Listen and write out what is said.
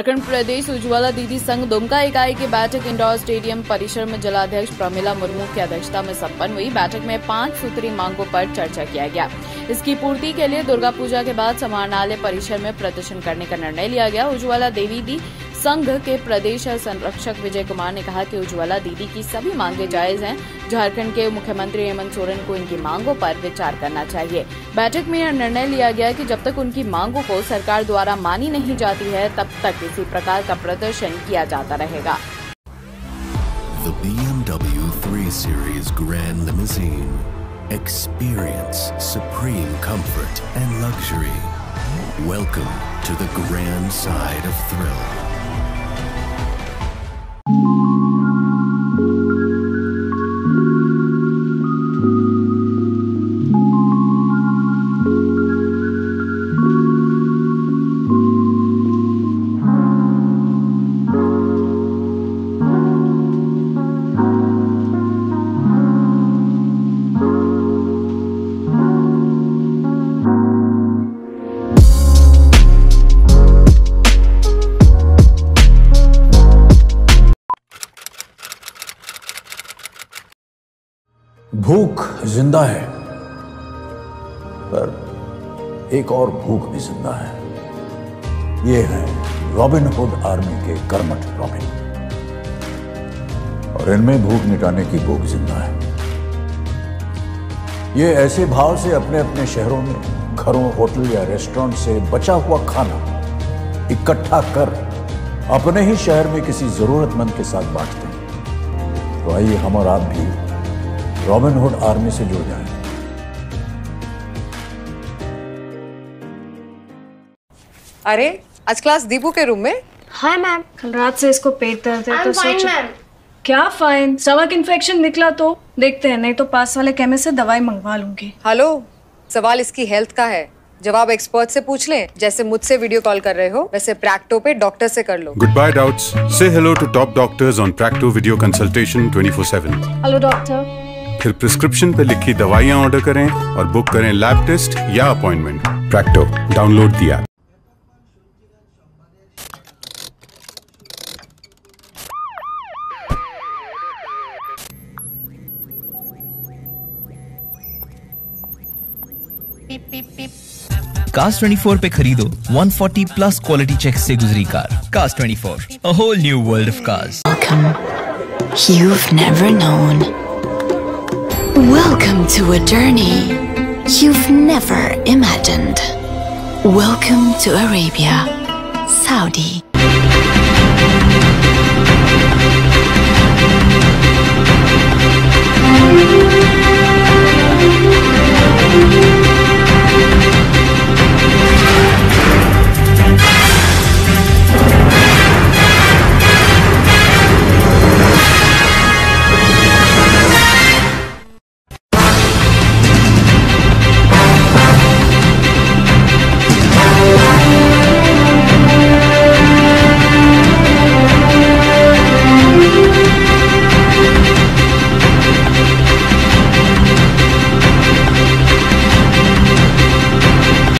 झारखंड प्रदेश उज्ज्वला दीदी संघ दुमका इकाई की बैठक इंडोर स्टेडियम परिसर में जिलाध्यक्ष प्रमिला मुर्मू की अध्यक्षता में सम्पन्न हुई। बैठक में पाँच सूत्री मांगों पर चर्चा किया गया। इसकी पूर्ति के लिए दुर्गा पूजा के बाद समाहरणालय परिसर में प्रदर्शन करने का निर्णय लिया गया। उज्ज्वला देवी दी संघ के प्रदेश संरक्षक विजय कुमार ने कहा कि उज्ज्वला दीदी की सभी मांगे जायज़ हैं झारखंड के मुख्यमंत्री हेमंत सोरेन को इनकी मांगों पर विचार करना चाहिए बैठक में यह निर्णय लिया गया कि जब तक उनकी मांगों को सरकार द्वारा मानी नहीं जाती है, तब तक इसी प्रकार का प्रदर्शन किया जाता रहेगा The BMW 3 Series Grand Limousine. Experience supreme comfort and luxury. Welcome to the grand side of thrill. भूख ज़िंदा है, पर एक और भूख भी ज़िंदा है। ये है रॉबिन हुड आर्मी के कर्मठ रॉबिन। और इनमें भूख मिटाने की भूख ज़िंदा है। ये ऐसे भाव से अपने अपने शहरों में घरों, होटल या रेस्टोरेंट से बचा हुआ खाना इकट्ठा कर अपने ही शहर में किसी जरूरतमंद के साथ बांटते हैं। तो आइए हम और आप भी रॉबिन हुड आर्मी से जुड़ जाएँ। अरे आज क्लास दीपू के रूम में? Hi ma'am. कल रात से इसको पेट दर्द है तो सोचो मैम क्या फाइन स्टमक इन्फेक्शन निकला तो देखते हैं नहीं तो पास वाले केमिस्ट से दवाई मंगवा लूँगी। हेलो सवाल इसकी हेल्थ का है। जवाब एक्सपर्ट से पूछ लें जैसे मुझसे वीडियो कॉल कर रहे हो वैसे प्रैक्टो पे डॉक्टर से कर लो। Goodbye, doubts. Say hello to top doctors on Practo Video Consultation 24/7. Hello doctor फिर प्रिस्क्रिप्शन पे लिखी दवाइयाँ ऑर्डर करें और बुक करें लैब टेस्ट या अपॉइंटमेंट प्रैक्टो डाउनलोड दिया कास्ट 24 पे खरीदो। 140 प्लस क्वालिटी चेक से गुजरी कार। कास्ट 24 a whole new world of cars. Welcome. You've never known. Welcome to a journey you've never imagined. Welcome to Arabia, Saudi.